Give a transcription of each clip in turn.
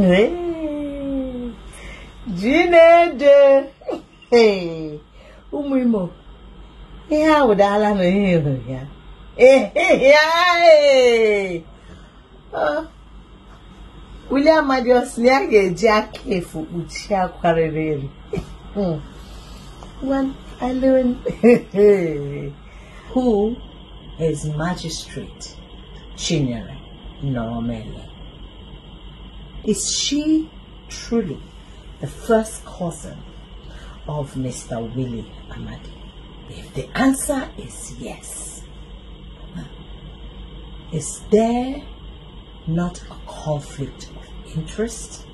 Oui. Chinedu ụmụ Imo ihe awụdala n'ihe ya Willie Amadiosu na ya ga-eji aka efu kpuchie akwarịrị elu who is magistrate Chinyere Nọrọmele Is she truly the first cousin of Mr. Willie Amadi? If the answer is yes, is there not a conflict of interest?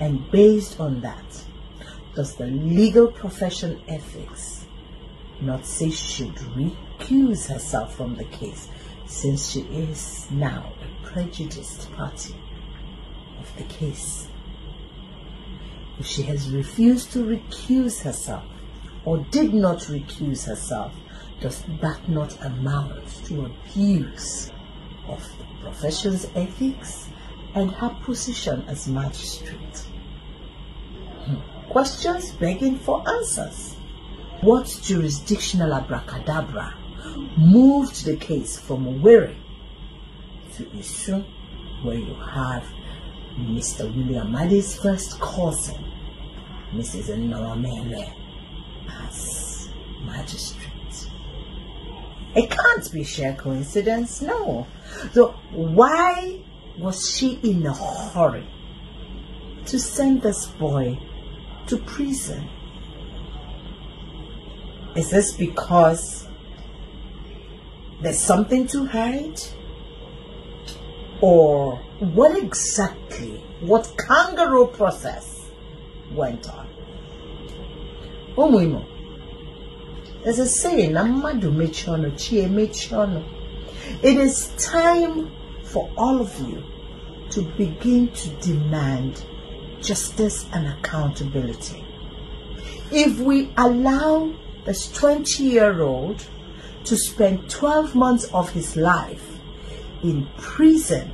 And based on that, does the legal profession ethics not say she should recuse herself from the case since she is now a prejudiced party of the case? If she has refused to recuse herself or did not recuse herself, does that not amount to abuse of the profession's ethics and her position as magistrate? Hmm. Questions begging for answers. What jurisdictional abracadabra moved the case from Owerri to Isu, where you have Mr. Willie Amadi's first cousin, Mrs. Normele, as magistrate? It can't be sheer coincidence, no. So why was she in a hurry to send this boy to prison? Is this because there's something to hide? Or what exactly, what kangaroo process went on? Ụmụ there's a saying, na mmadụ mechie. It is time for all of you to begin to demand justice and accountability. If we allow this 20 year old to spend 12 months of his life in prison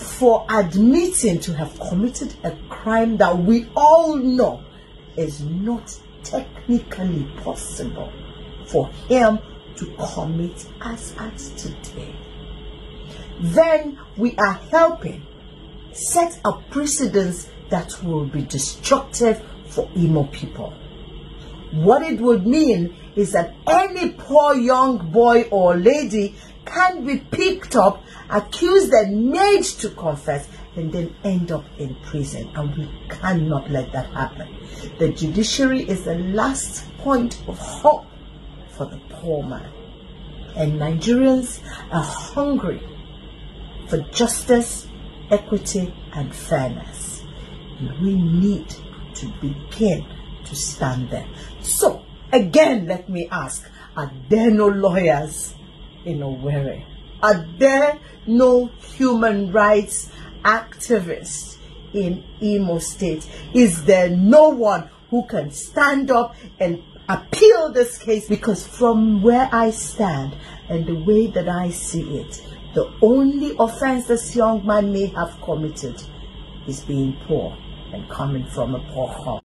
for admitting to have committed a crime that we all know is not technically possible for him to commit as at today, then we are helping set a precedence that will be destructive for Imo people. What it would mean is that any poor young boy or lady can be picked up, accused and made to confess, and then end up in prison. And we cannot let that happen. The judiciary is the last point of hope for the poor man. And Nigerians are hungry for justice, equity, and fairness. And we need to begin to stand there. So, again, let me ask, are there no lawyers in Owerri? Are there no human rights activists in Imo State? Is there no one who can stand up and appeal this case? Because from where I stand and the way that I see it, the only offense this young man may have committed is being poor and coming from a poor home.